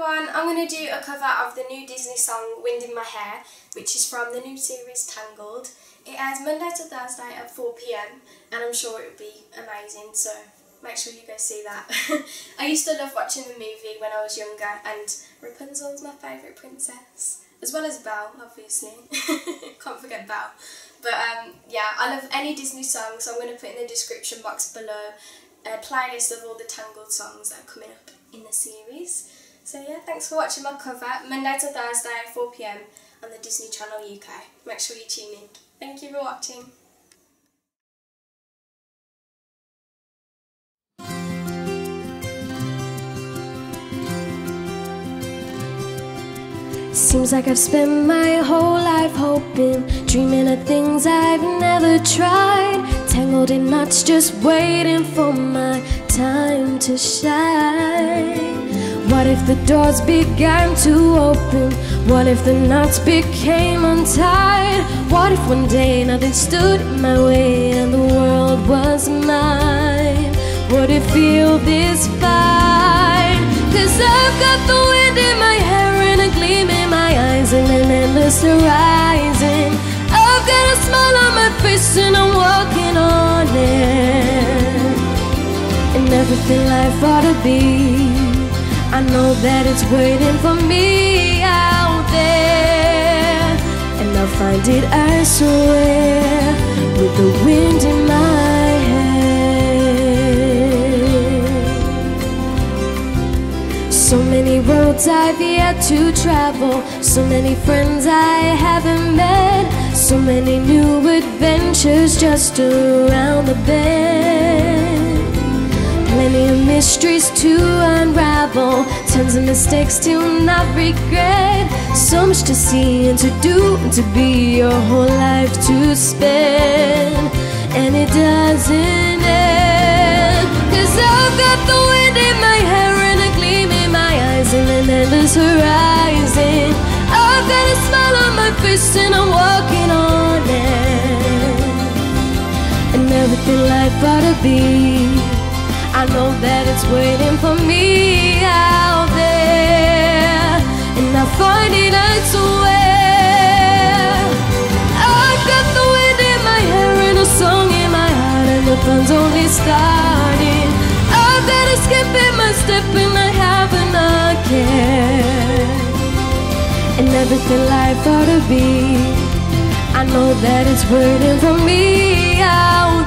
everyone, I'm going to do a cover of the new Disney song Wind in My Hair, which is from the new series Tangled. It airs Monday to Thursday at 4pm and I'm sure it will be amazing, so make sure you go see that. I used to love watching the movie when I was younger and Rapunzel's my favourite princess, as well as Belle, obviously. Can't forget Belle. But um, yeah, I love any Disney song, so I'm going to put in the description box below a playlist of all the Tangled songs that are coming up in the series. So yeah, thanks for watching my cover, Monday to Thursday at 4pm on the Disney Channel UK. Make sure you tune in. Thank you for watching. Seems like I've spent my whole life hoping, dreaming of things I've never tried. Tangled in knots, just waiting for my time to shine. What if the doors began to open? What if the knots became untied? What if one day nothing stood in my way and the world was mine? Would it feel this fine? Cause I've got the wind in my hair and a gleam in my eyes and an endless horizon. I've got a smile on my face and I'm walking on it. And everything life ought to be. I know that it's waiting for me out there. And I'll find it, I swear With the wind in my hair. So many roads I've yet to travel. So many friends I haven't met. So many new adventures just around the bend Of mysteries to unravel. Tons of mistakes to not regret. So much to see and to do and to be Your whole life to spend. And it doesn't end. Cause I've got the wind in my hair And a gleam in my eyes And an endless horizon. I've got a smile on my face And I'm walking on it And everything life ought to be I know that it's waiting for me out there And I find it, I swear I've got the wind in my hair and a song in my heart And the fun's only starting. I've got a skip in my step and I haven't a care. And everything life ought to be. I know that it's waiting for me out